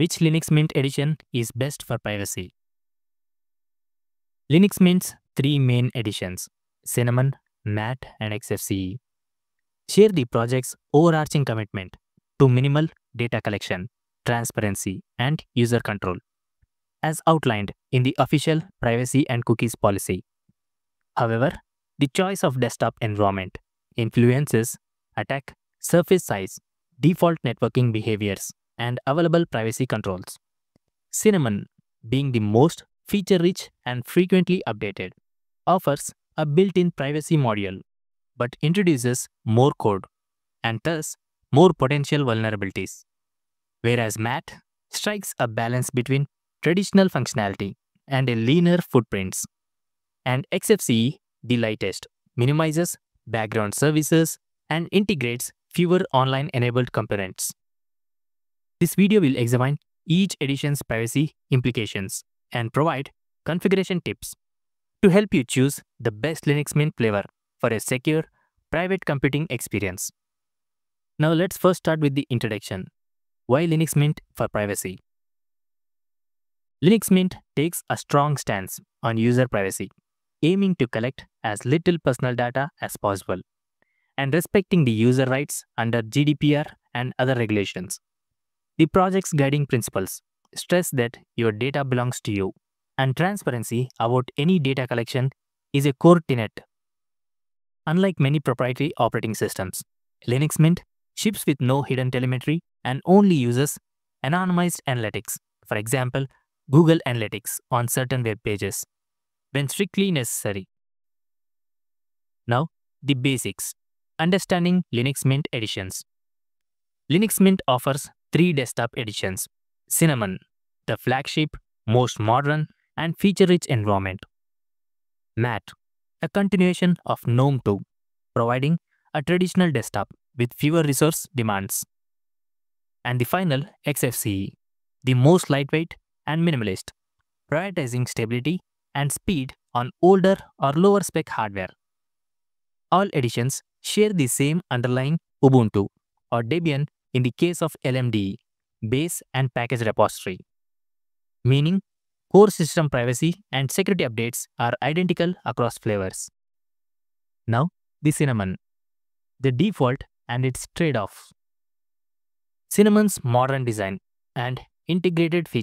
Which Linux Mint edition is best for privacy? Linux Mint's three main editions Cinnamon, MATE, and XFCE share the project's overarching commitment to minimal data collection, transparency, and user control, as outlined in the official privacy and cookies policy. However, the choice of desktop environment influences attack surface size, default networking behaviors, and available privacy controls. Cinnamon, being the most feature-rich and frequently updated, offers a built-in privacy module but introduces more code and thus more potential vulnerabilities. Whereas MATE strikes a balance between traditional functionality and a leaner footprints. And XFCE, the lightest, minimizes background services and integrates fewer online-enabled components. This video will examine each edition's privacy implications and provide configuration tips to help you choose the best Linux Mint flavor for a secure private computing experience. Now let's first start with the introduction. Why Linux Mint for privacy? Linux Mint takes a strong stance on user privacy, aiming to collect as little personal data as possible and respecting the user rights under GDPR and other regulations. The project's guiding principles stress that your data belongs to you and transparency about any data collection is a core tenet. Unlike many proprietary operating systems, Linux Mint ships with no hidden telemetry and only uses anonymized analytics, for example, Google Analytics on certain web pages, when strictly necessary. Now, the basics. Understanding Linux Mint editions. Linux Mint offers three desktop editions. Cinnamon, the flagship, most modern, and feature-rich environment. MATE, a continuation of GNOME 2, providing a traditional desktop with fewer resource demands. And the final, XFCE, the most lightweight and minimalist, prioritizing stability and speed on older or lower spec hardware. All editions share the same underlying Ubuntu or Debian in the case of LMD, base and package repository, meaning core system privacy and security updates are identical across flavors. Now, the Cinnamon, the default and its trade-offs. Cinnamon's modern design and integrated features